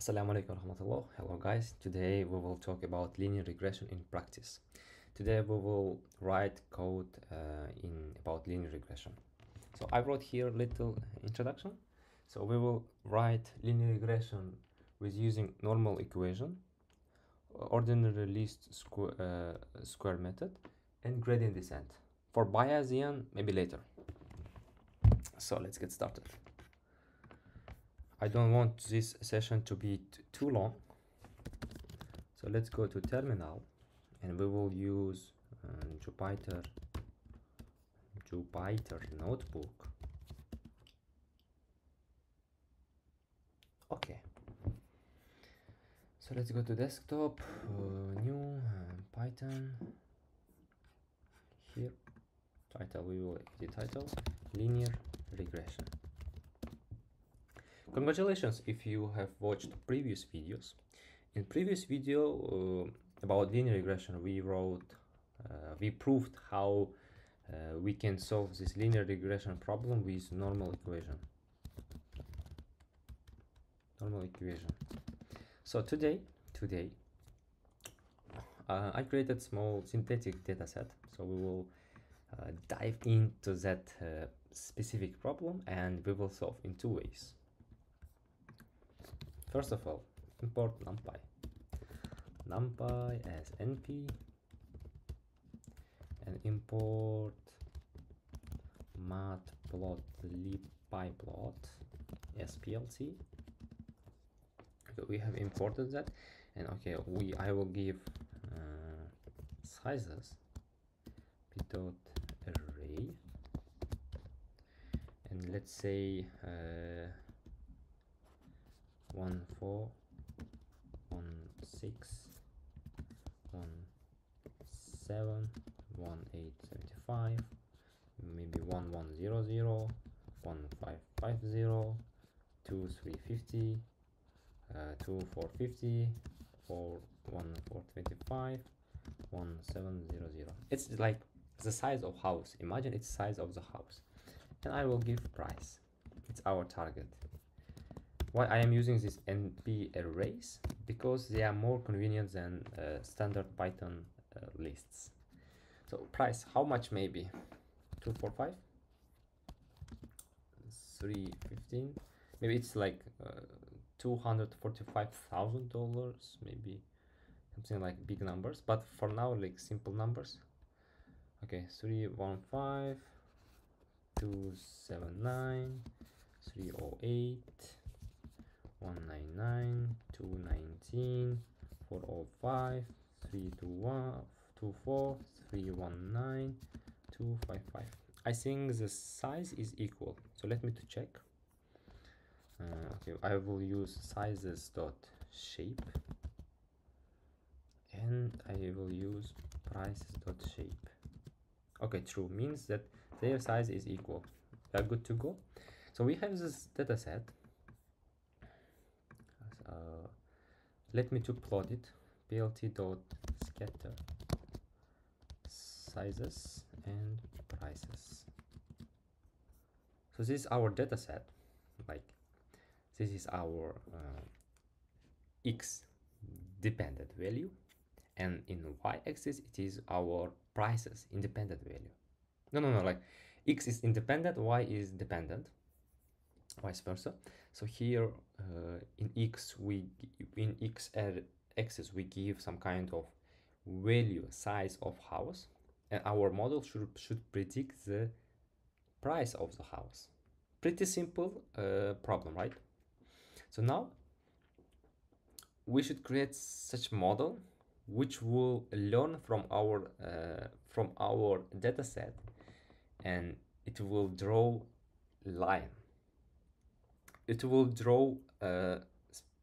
Assalamu alaikum warahmatullah. Hello guys. Today we will talk about linear regression in practice. Today we will write code uh, in about linear regression. So I wrote here little introduction. So we will write linear regression with using normal equation, ordinary least square, uh, square method, and gradient descent. For Bayesian, maybe later. So let's get started. I don't want this session to be too long. So let's go to terminal and we will use uh, Jupyter Jupyter notebook. Okay. So let's go to desktop, uh, new uh, Python. Here, title we will edit title linear regression. Congratulations if you have watched previous videos. In previous video uh, about linear regression, we wrote, uh, we proved how uh, we can solve this linear regression problem with normal equation. Normal equation. So today, today, uh, I created small synthetic data set. So we will uh, dive into that uh, specific problem and we will solve in two ways. First of all, import numpy. numpy as np and import matplotlib.pyplot splc. Okay, we have imported that, and okay, we I will give uh, sizes p dot array, and let's say. Uh, one four. One six. One seven. One eight seventy five maybe one one zero zero. One five five zero. Two three fifty. Uh, two four fifty. Four one four twenty five one seven zero zero. It's like the size of house. Imagine it's size of the house. And I will give price. It's our target why I am using this NP arrays because they are more convenient than uh, standard Python uh, lists. So price, how much maybe? 245? 315? Maybe it's like uh, $245,000, maybe something like big numbers, but for now like simple numbers. Okay, 315, 279, 308, 199 219 405 321 24 319 255 I think the size is equal. So let me to check. Uh, okay I will use sizes dot shape and I will use prices dot shape. Okay true. Means that their size is equal. We are good to go. So we have this data set uh, let me to plot it. Plt dot scatter sizes and prices. So this is our data set like this is our uh, x dependent value and in y-axis it is our prices independent value. No no no like x is independent y is dependent vice versa. So here uh, in x we in x axis we give some kind of value size of house and our model should should predict the price of the house. Pretty simple uh, problem right? So now we should create such model which will learn from our uh, from our data set and it will draw line it will draw a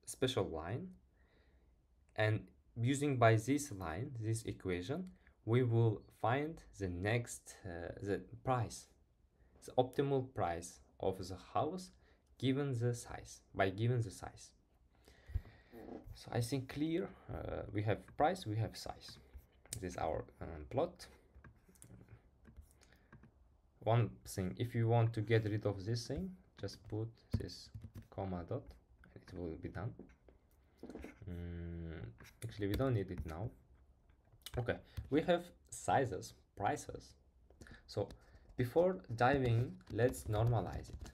special line. And using by this line this equation we will find the next uh, the price the optimal price of the house given the size by given the size. So i think clear uh, we have price we have size. This is our um, plot. One thing if you want to get rid of this thing just put this comma dot and it will be done Mm, actually, we don't need it now. Okay, we have sizes, prices. So before diving, let's normalize it.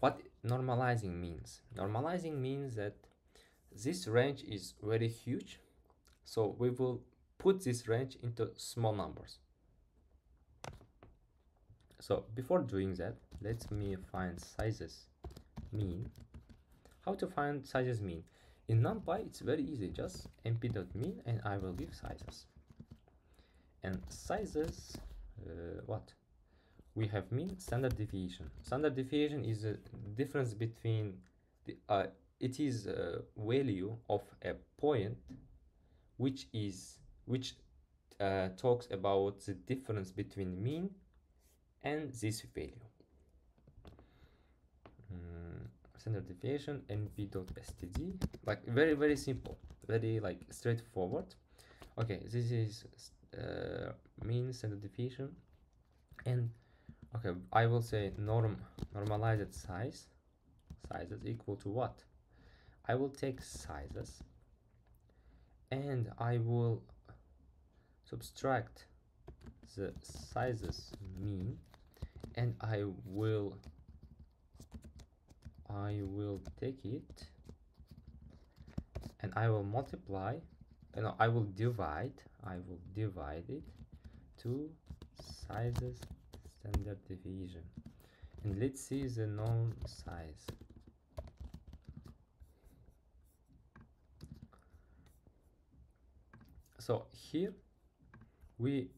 What normalizing means? Normalizing means that this range is very huge. So we will put this range into small numbers. So before doing that, let me find sizes mean. How to find sizes mean? In NumPy, it's very easy. Just np.mean and I will give sizes. And sizes, uh, what? We have mean standard deviation. Standard deviation is a difference between the, uh, it is a value of a point which is which uh, talks about the difference between mean and this value. Mm, standard deviation np.std like very very simple. Very like straightforward. Okay this is uh, mean standard deviation. And okay i will say norm normalized size. Sizes equal to what? I will take sizes. And i will subtract the sizes mean and I will I will take it. And I will multiply know I will divide I will divide it to sizes standard deviation and let's see the norm size. So here we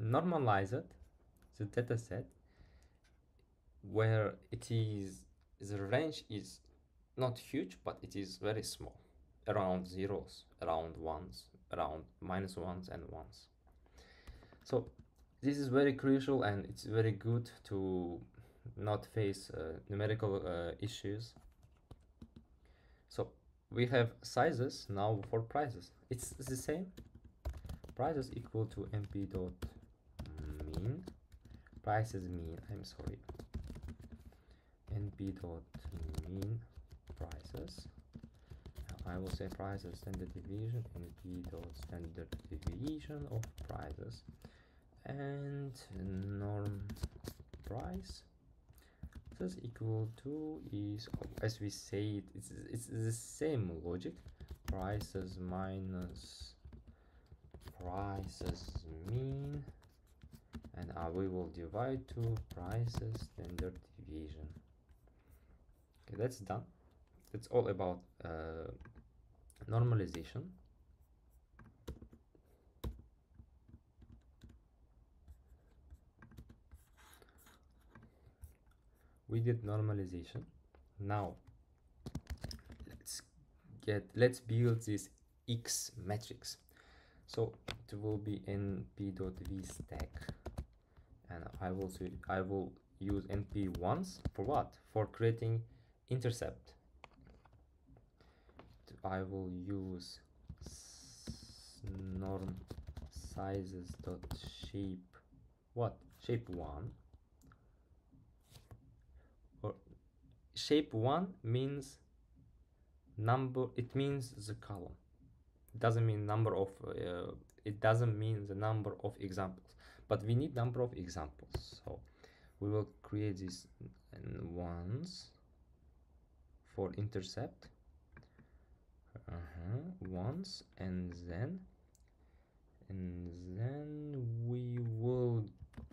normalize it the data set where it is the range is not huge but it is very small. Around zeros around ones around minus ones and ones. So this is very crucial and it's very good to not face uh, numerical uh, issues. So we have sizes now for prices. It's the same. Prices equal to np dot mean prices mean i'm sorry. Np dot mean prices. I will say prices standard deviation np dot standard deviation of prices. And norm price. This equal to is as we say it it's, it's the same logic. Prices minus prices mean and uh, we will divide to prices standard deviation okay that's done. It's all about uh, normalization. We did normalization. Now let's get let's build this x matrix. So it will be np.vstack and I will I will use np ones for what? For creating intercept. I will use norm sizes dot shape what? Shape one. Or shape one means number it means the column. It doesn't mean number of uh, it doesn't mean the number of examples but we need number of examples. So we will create this once for intercept. Uh -huh, once and then and then we will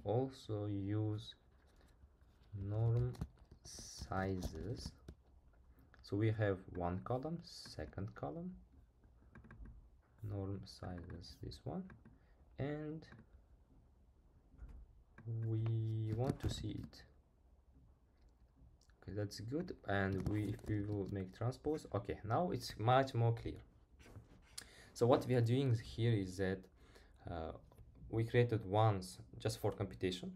also use norm sizes. So we have one column second column. Norm sizes this one. And we want to see it. Okay that's good. And we we will make transpose. Okay now it's much more clear. So what we are doing here is that uh, we created once just for computation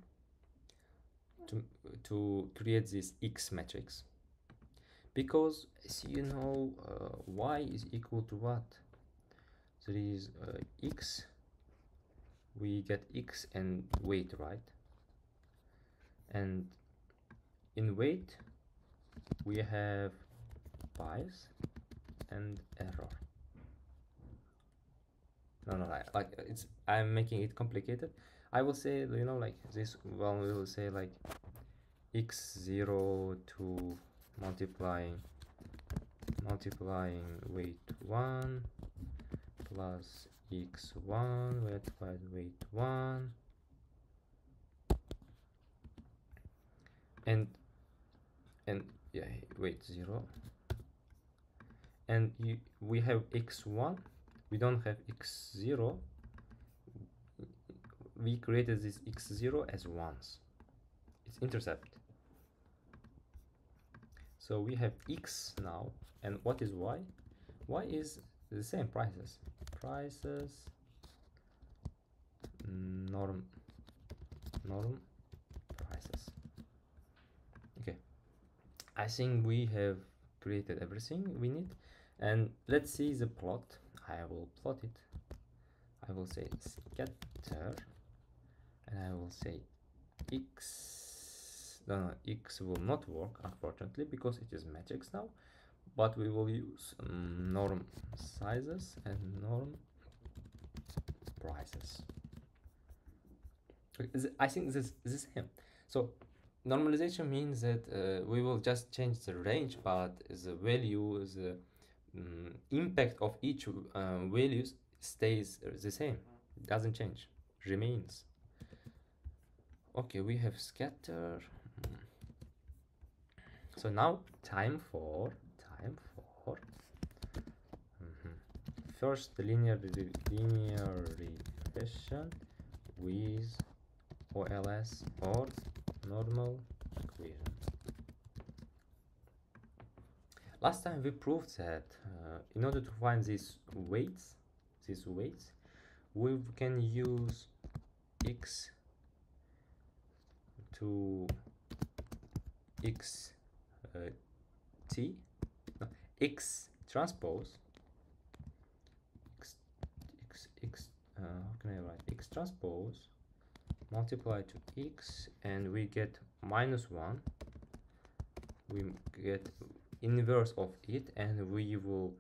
to to create this x matrix. Because as you know uh, y is equal to what? There is uh, x. We get x and weight right and in weight we have price and error no no like, like it's i'm making it complicated. I will say you know like this one we will say like x0 to multiplying multiplying weight 1 plus x1 weight multiplied weight 1 and and yeah weight 0 and you, we have x1 we don't have x0 we created this x0 as ones. It's intercept. So we have x now and what is y? Y is the same prices. Prices norm norm prices okay i think we have created everything we need. And let's see the plot. I will plot it. I will say scatter. And i will say x. No, no x will not work unfortunately because it is matrix now. But we will use um, norm sizes and norm prices. I think this is the same. So normalization means that uh, we will just change the range but the value the um, impact of each uh, values stays the same. Doesn't change. Remains. Okay we have scatter. So now time for time for mm -hmm. first linear linear regression with OLS or normal equation. Last time we proved that uh, in order to find these weights these weights we can use x to x uh, t. No, x transpose x x x uh, how can I write? x transpose multiply to x and we get minus 1 we get inverse of it and we will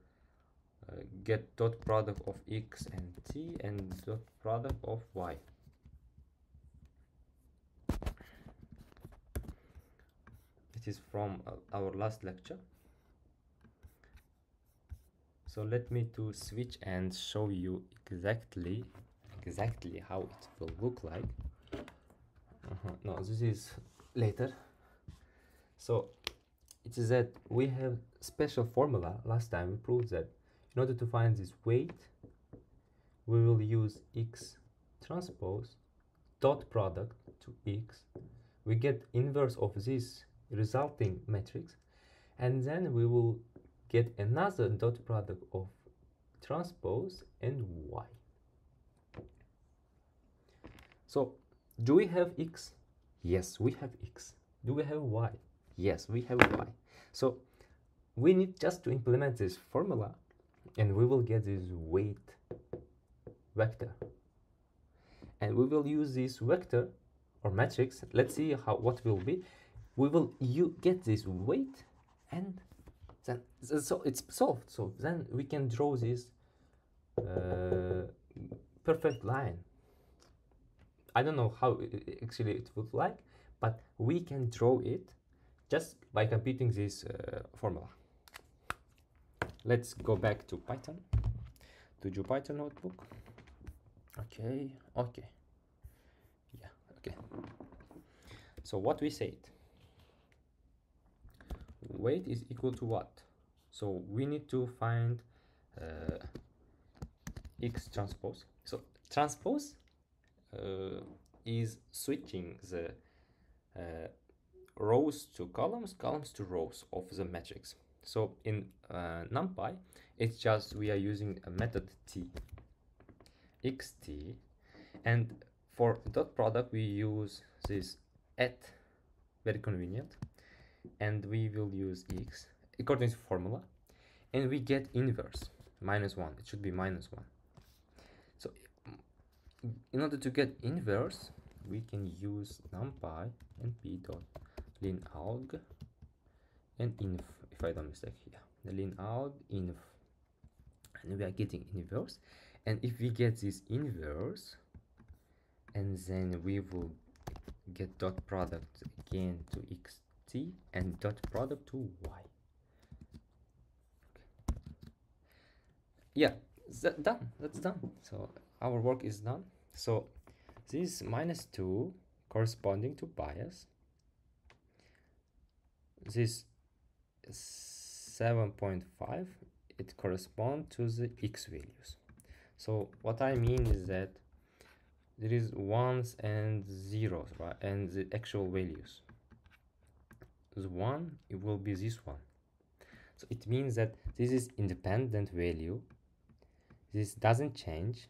uh, get dot product of x and t and dot product of y. It is from uh, our last lecture. So let me to switch and show you exactly exactly how it will look like uh -huh. no this is later. So it is that we have special formula. Last time we proved that in order to find this weight we will use x transpose dot product to x. We get inverse of this resulting matrix and then we will get another dot product of transpose and y. So do we have x? Yes we have x. Do we have y? Yes we have y. So we need just to implement this formula and we will get this weight vector. And we will use this vector or matrix. Let's see how what will be. We will you get this weight and then so it's solved. So then we can draw this uh, perfect line I don't know how actually it would like but we can draw it just by computing this uh, formula. Let's go back to Python to Jupyter notebook. Okay okay. Yeah okay. So what we said weight is equal to what? So we need to find uh, x transpose. So transpose is switching the uh, rows to columns columns to rows of the matrix. So in uh, numpy it's just we are using a method t xt and for dot product we use this at very convenient and we will use x according to formula and we get inverse minus 1 it should be minus 1 so in order to get inverse we can use numpy and p dot lin alg and inv if i don't mistake here the out inv and we are getting inverse. And if we get this inverse and then we will get dot product again to xt and dot product to y. Yeah that done. That's done. So our work is done. So this minus 2 corresponding to bias. This 7.5 it corresponds to the x values. So what i mean is that there is ones and zeros right and the actual values. The one it will be this one. So it means that this is independent value. This doesn't change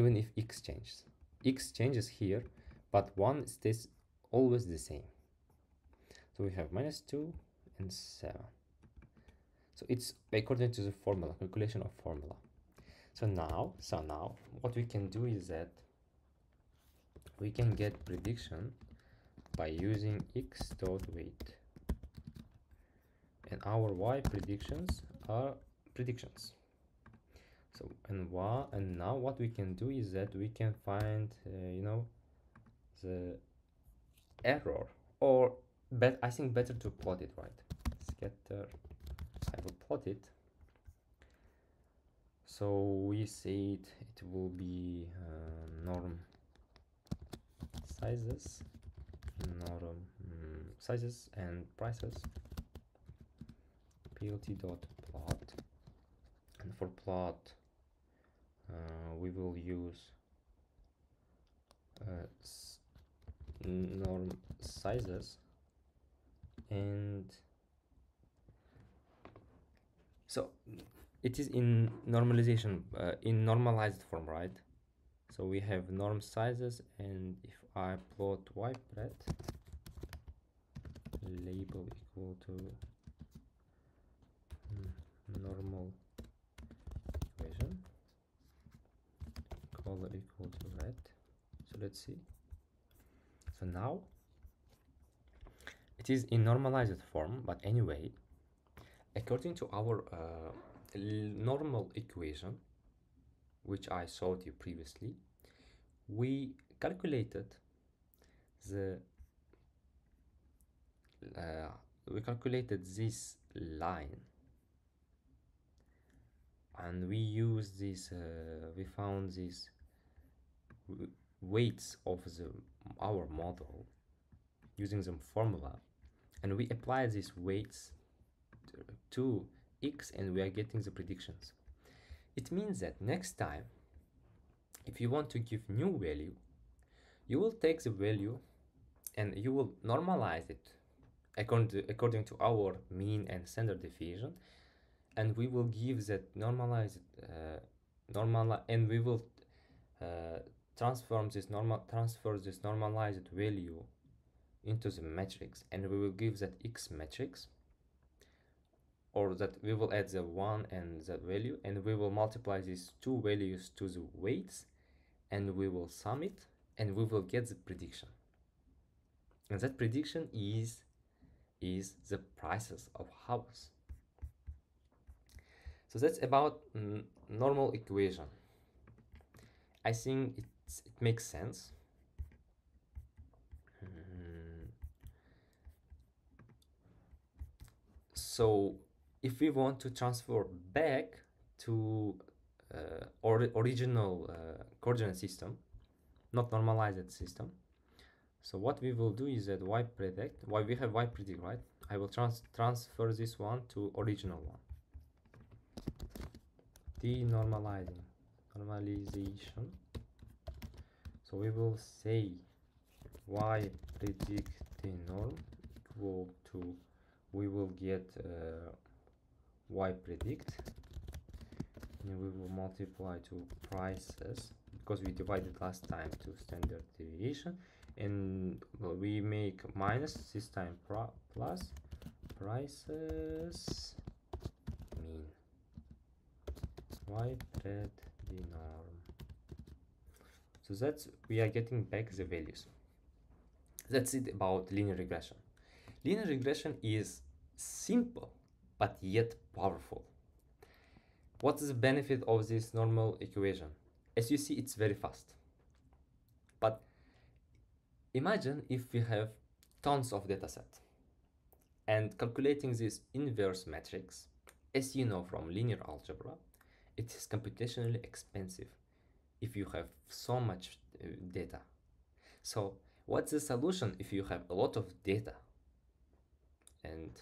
even if x changes. X changes here but 1 stays always the same. So we have minus 2 and 7 so it's according to the formula calculation of formula. So now so now what we can do is that we can get prediction by using x dot weight. And our y predictions are predictions so and what and now what we can do is that we can find uh, you know the error. Or but I think better to plot it right? Scatter I will plot it. So we say it, it will be uh, norm sizes norm mm, sizes and prices. Plt dot plot. And for plot uh, we will use uh, norm sizes and so it is in normalization uh, in normalized form right? So we have norm sizes and if I plot y pred label equal to hmm, normal equation color equal to red. So let's see. So now it is in normalized form but anyway according to our uh, normal equation which I showed you previously we calculated the uh, we calculated this line. And we use this uh, we found these weights of the our model using the formula. And we apply these weights to x and we are getting the predictions. It means that next time if you want to give new value you will take the value and you will normalize it according to, according to our mean and standard deviation. And we will give that normalized uh, normal and we will uh, transform this normal transfer this normalized value into the matrix and we will give that x matrix or that we will add the one and that value and we will multiply these two values to the weights and we will sum it and we will get the prediction. And that prediction is is the prices of house. So that's about normal equation. I think it's, it makes sense. So if we want to transfer back to uh, or original uh, coordinate system not normalized system so what we will do is that y predict why we have y predict right? I will trans transfer this one to original one. Denormalizing normalization so we will say y predict the norm equal to we will get uh, y predict. And we will multiply to prices because we divided last time to standard deviation. And we make minus this time plus prices mean y pred the norm so that's we are getting back the values that's it about linear regression linear regression is simple but yet powerful. What is the benefit of this normal equation? As you see, it's very fast. But imagine if we have tons of data set and calculating this inverse matrix, as you know from linear algebra, it is computationally expensive if you have so much uh, data. So what's the solution if you have a lot of data and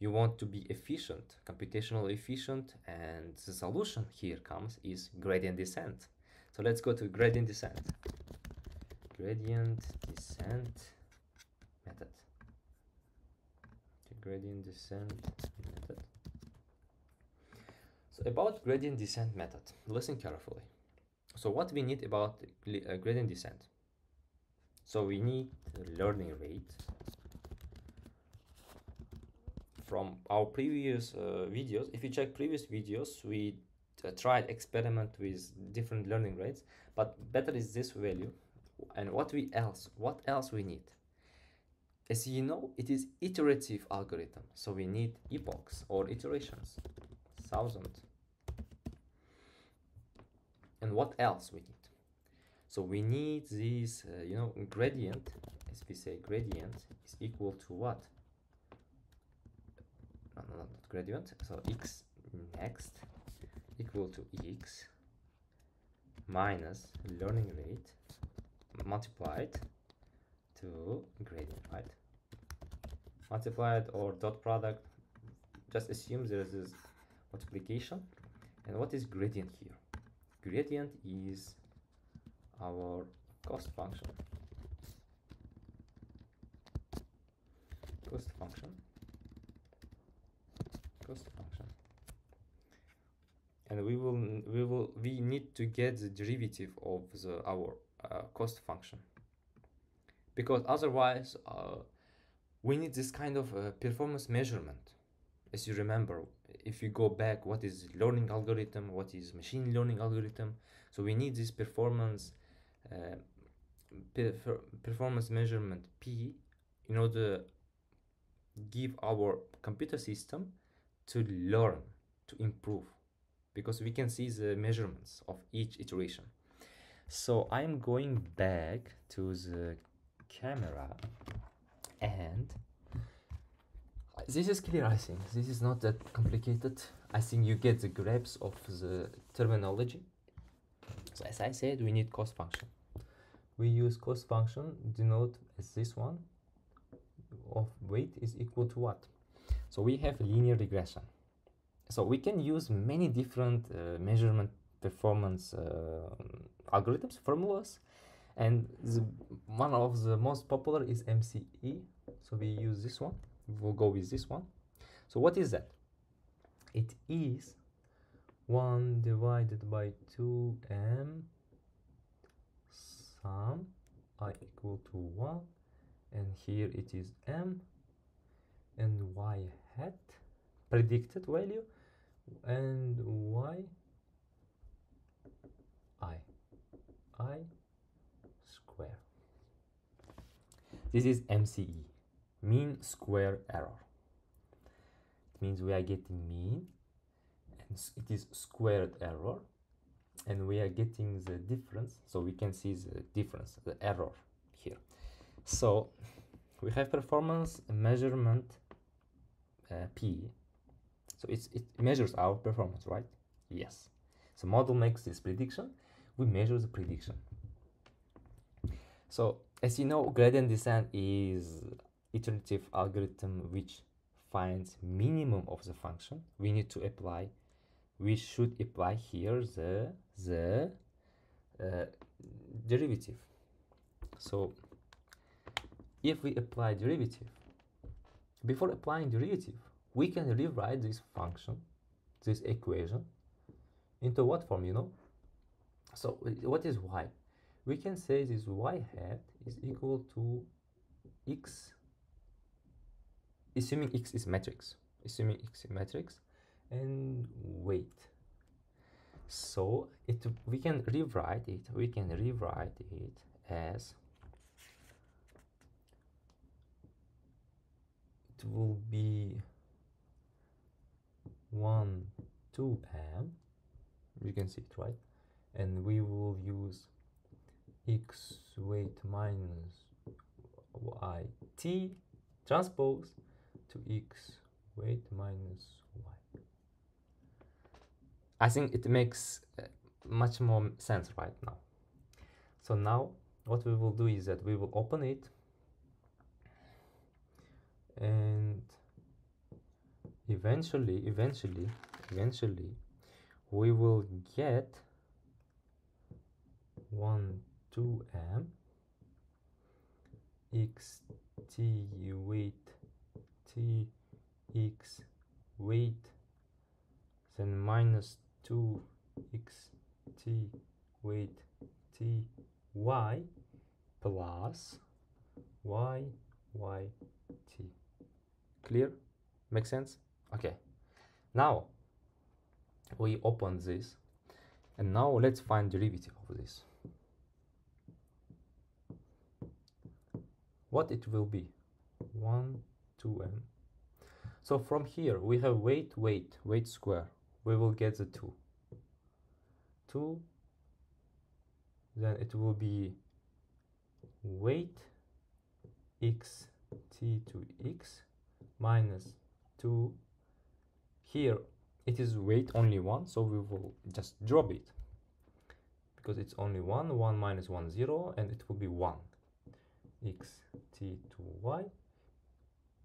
you want to be efficient, computationally efficient, and the solution here comes is gradient descent. So let's go to gradient descent. Gradient descent method. The gradient descent method. So about gradient descent method, listen carefully. So what we need about uh, gradient descent? So we need learning rate from our previous uh, videos. If you check previous videos, we uh, tried experiment with different learning rates, but better is this value. And what we else, what else we need? As you know, it is iterative algorithm. So we need epochs or iterations, thousand. And what else we need? So we need this, uh, you know, gradient, as we say, gradient is equal to what? No, no, not gradient. So x next equal to x minus learning rate multiplied to gradient, right? Multiplied or dot product, just assume there is this multiplication. And what is gradient here? Gradient is our cost function. Cost function. Cost function. And we will we will we need to get the derivative of the our uh, cost function because otherwise uh, we need this kind of uh, performance measurement as you remember if you go back what is learning algorithm what is machine learning algorithm? So we need this performance uh, performance measurement p in order give our computer system to learn to improve because we can see the measurements of each iteration. So i'm going back to the camera and this is clear i think. This is not that complicated. I think you get the grasp of the terminology. So as i said we need cost function. We use cost function denote as this one of weight is equal to what? So we have linear regression. So we can use many different uh, measurement performance uh, algorithms formulas and the, one of the most popular is MSE so we use this one we'll go with this one. So what is that? It is 1 divided by 2m sum i equal to 1 and here it is m and y hat predicted value and y i i square. This is MSE mean square error. It means we are getting mean and it is squared error and we are getting the difference so we can see the difference the error here. So we have performance measurement uh, p. So it's it measures our performance right? Yes. So model makes this prediction. We measure the prediction. So as you know gradient descent is iterative algorithm which finds minimum of the function we need to apply we should apply here the the uh, derivative. So if we apply derivative before applying derivative we can rewrite this function this equation into what form you know? So what is y? We can say this y hat is equal to x assuming x is matrix. Assuming x is matrix. And weight. So it we can rewrite it. We can rewrite it as it will be 1 2m you can see it right? And we will use x weight minus y t transpose to x weight minus y. I think it makes uh, much more sense right now. So now what we will do is that we will open it. And eventually eventually eventually we will get 1 2m x t weight t x weight then minus 2 x t weight t y plus y y t. Clear? Make sense? Okay. Now we open this and now let's find derivative of this. What it will be? 1 2m so from here we have weight weight weight square. We will get the 2 2 then it will be weight x t to x minus 2 here it is weight only 1 so we will just drop it. Because it's only 1 1 minus 1 0 and it will be 1 x t to y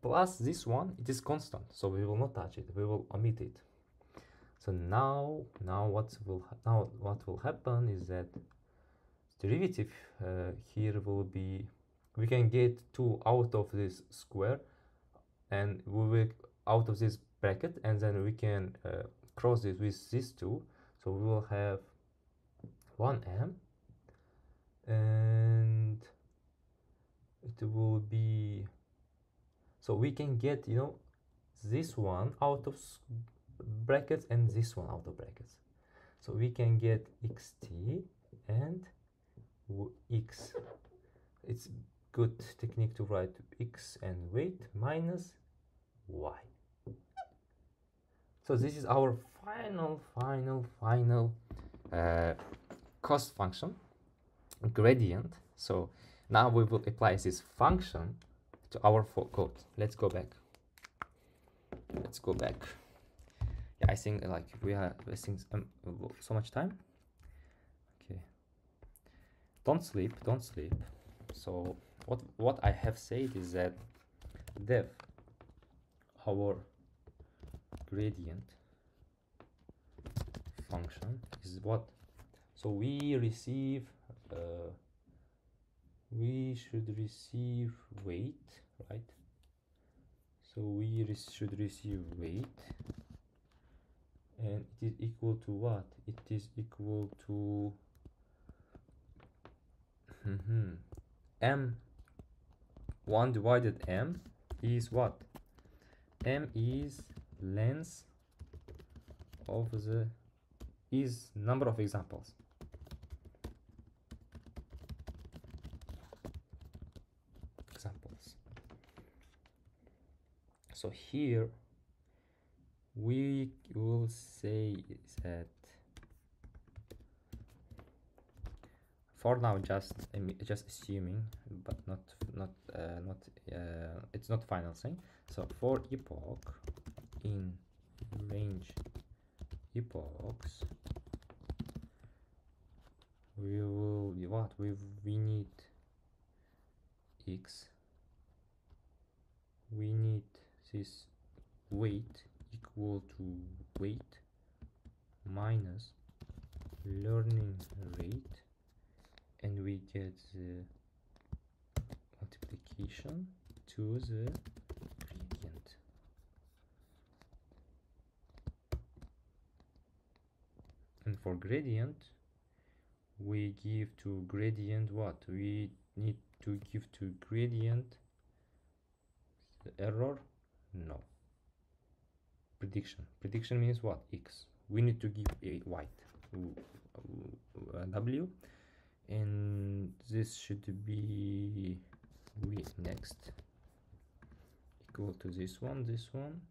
plus this one it is constant so we will not touch it we will omit it. So now now what will now what will happen is that derivative uh, here will be we can get 2 out of this square and we will out of this bracket and then we can uh, cross it with these two. So we will have 1m and it will be so we can get you know this one out of brackets and this one out of brackets. So we can get xt and x. It's good technique to write x and weight minus y. So this is our final final final uh, cost function gradient. So now we will apply this function to our code let's go back. Let's go back. Yeah i think like we are wasting um, so much time. Okay. Don't sleep don't sleep. So what what i have said is that def our gradient function is what? So we receive uh, we should receive weight right? So we should receive weight. And it is equal to what? It is equal to mm -hmm, m. 1 divided m is what? m is length of the is number of examples so here we will say that for now just just assuming but not not uh, not uh, it's not final thing. So for epoch in range epochs we will what we we need x we need this weight equal to weight minus learning rate. And we get the multiplication to the gradient. And for gradient we give to gradient what? We need to give to gradient the error no. Prediction. Prediction means what? X. We need to give a white. W. And this should be we next. Equal to this one this one.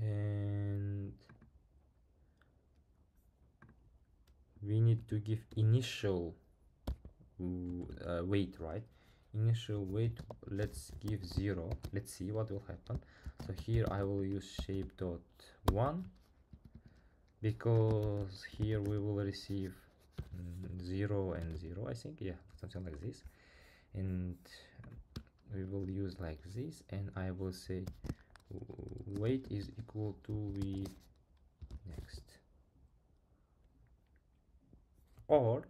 And we need to give initial uh, weight right initial weight let's give zero. Let's see what will happen. So here i will use shape dot one because here we will receive zero and zero i think. Yeah something like this. And we will use like this and i will say weight is equal to v next. Or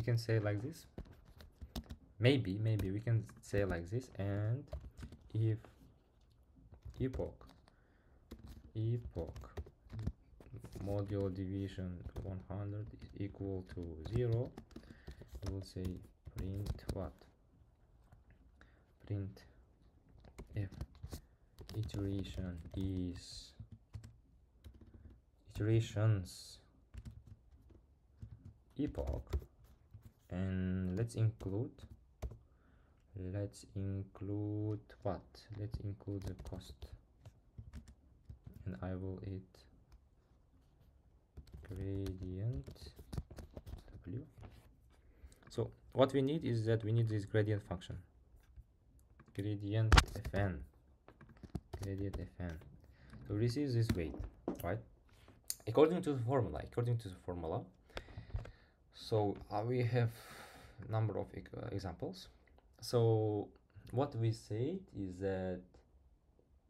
we can say like this. Maybe maybe we can say like this and if epoch epoch modulo division 100 is equal to 0 we will say print what? Print if iteration is iterations. Epoch and let's include let's include what? Let's include the cost. And I will it gradient w. So what we need is that we need this gradient function. Gradient fn. Gradient fn. So this is this weight right? According to the formula according to the formula so uh, we have number of uh, examples. So what we said is that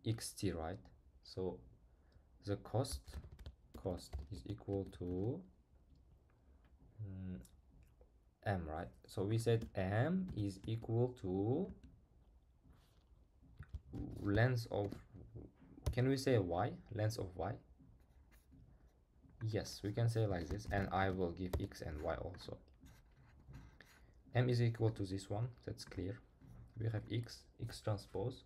xt right? So the cost cost is equal to um, m right? So we said m is equal to length of can we say y? Length of y yes we can say like this and i will give x and y also. M is equal to this one that's clear. We have x x transpose.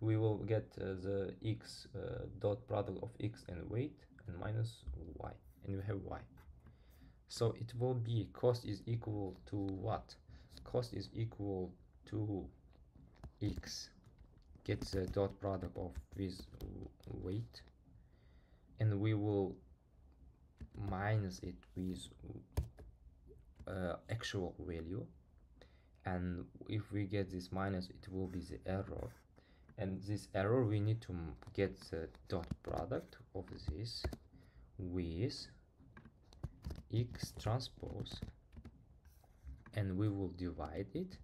We will get uh, the x uh, dot product of x and weight and minus y and we have y. So it will be cost is equal to what? Cost is equal to x. Get the dot product of this weight. And we will minus it with uh, actual value. And if we get this minus it will be the error. And this error we need to get the dot product of this with x transpose. And we will divide it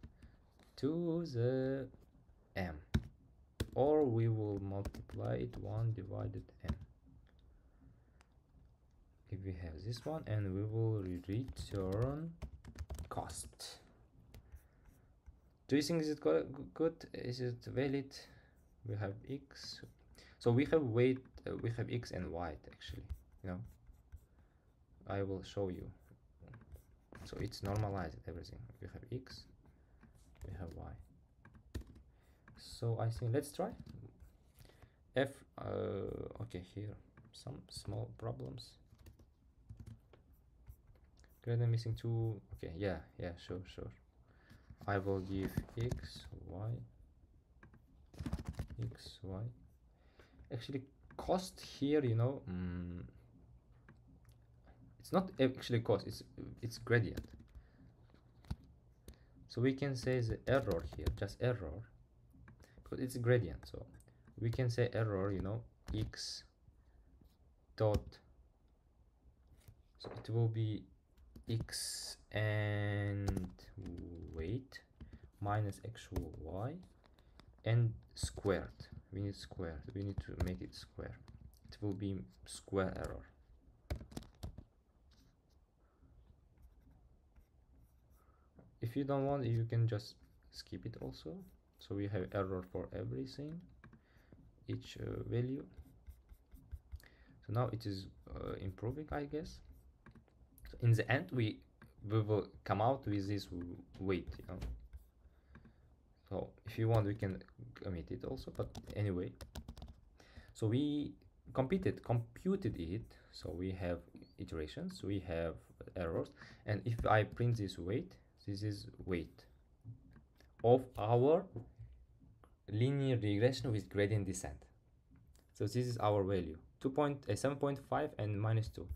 to the m. Or we will multiply it 1 divided m if we have this one and we will return cost. Do you think is it good? Is it valid? We have x. So we have weight uh, we have x and y actually you know? I will show you. So it's normalized everything. We have x we have y. So i think let's try. F uh, okay here. Some small problems gradient missing two okay yeah yeah sure sure. I will give x y x y. Actually cost here you know mm, it's not actually cost it's it's gradient. So we can say the error here just error because it's gradient so we can say error you know x dot so it will be x and weight minus actual y and squared. We need squared. We need to make it square. It will be square error. If you don't want you can just skip it also. So we have error for everything each uh, value. So now it is uh, improving i guess in the end we we will come out with this weight you know. So if you want we can commit it also but anyway. So we computed computed it. So we have iterations we have errors and if i print this weight this is weight of our linear regression with gradient descent. So this is our value 2 point, uh, 7.5 and minus 2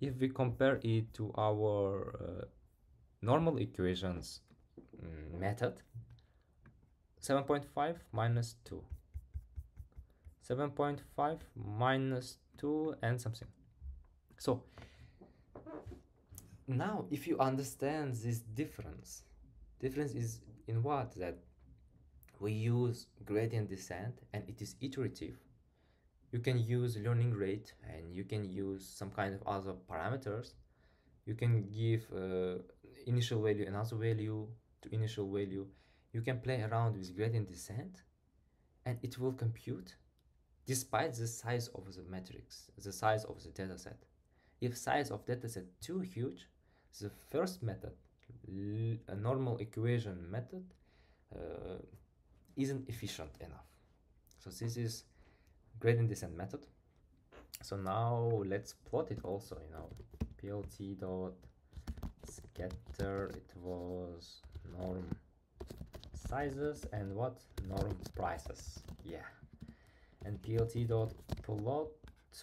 if we compare it to our uh, normal equations mm, method 7.5 minus 2 7.5 minus 2 and something. So now if you understand this difference difference is in what? That we use gradient descent and it is iterative you can use learning rate and you can use some kind of other parameters. You can give uh, initial value another value to initial value. You can play around with gradient descent and it will compute despite the size of the matrix the size of the dataset. If size of dataset too huge the first method a normal equation method uh, isn't efficient enough. So this is gradient descent method. So now let's plot it also you know. Plt dot scatter it was norm sizes and what? Norm prices yeah. And plt dot plot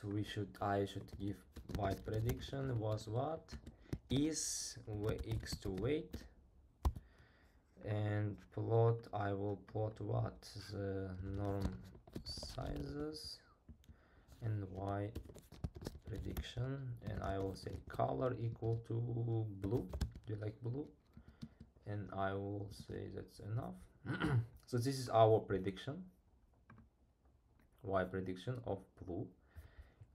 we should i should give y prediction was what? Is x to weight. And plot I will plot what? The norm sizes and y prediction. And I will say color equal to blue. Do you like blue? And I will say that's enough. So this is our prediction. Y prediction of blue.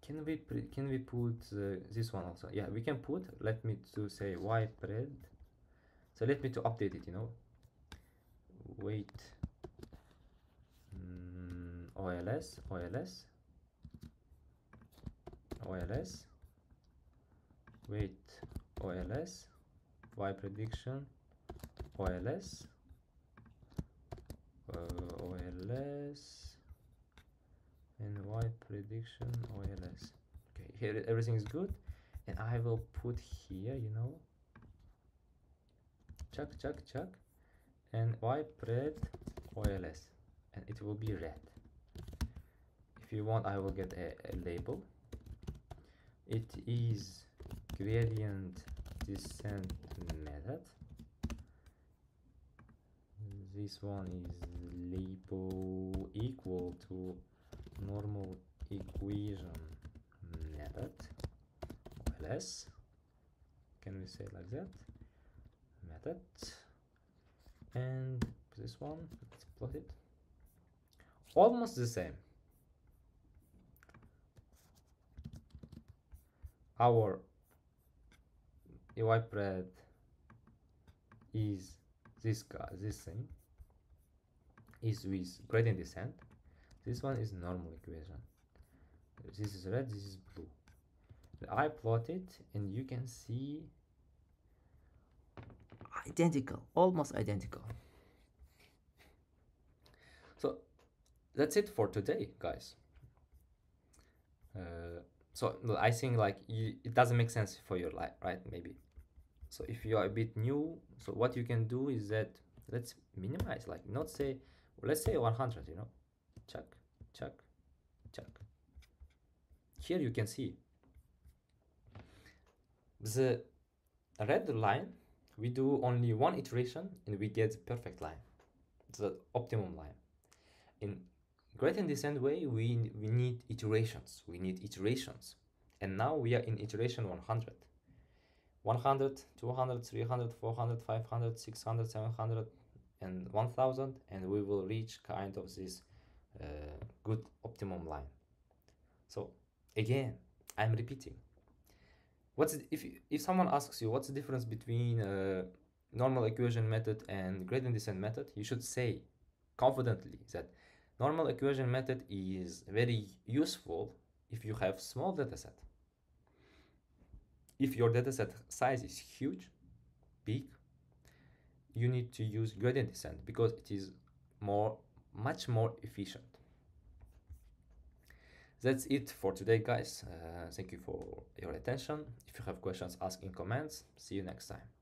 Can we can we put uh, this one also? Yeah we can put let me to say y pred so let me to update it you know. Wait OLS OLS OLS wait OLS y prediction OLS uh, OLS and y prediction OLS okay here everything is good. And I will put here you know. Check check check and y pred OLS and it will be red if you want I will get a, a label. It is gradient descent method. This one is label equal to normal equation method less can we say like that? Method. And this one let's plot it. Almost the same our pred is this guy this thing is with gradient descent. This one is normal equation. This is red this is blue. I plot it and you can see identical almost identical. So that's it for today guys. Uh, so I think like you, it doesn't make sense for your life right? Maybe. So if you are a bit new so what you can do is that let's minimize like not say let's say 100 you know? Check check check here you can see the red line we do only one iteration and we get the perfect line the optimum line. In gradient descent way we we need iterations. We need iterations. And now we are in iteration 100 100 200 300 400 500 600 700 and 1000 and we will reach kind of this uh, good optimum line. So again i'm repeating. What's if if someone asks you what's the difference between uh, normal equation method and gradient descent method? You should say confidently that normal equation method is very useful if you have small dataset. If your dataset size is huge big you need to use gradient descent because it is more much more efficient. That's it for today guys. Uh, thank you for your attention. If you have questions ask in comments. See you next time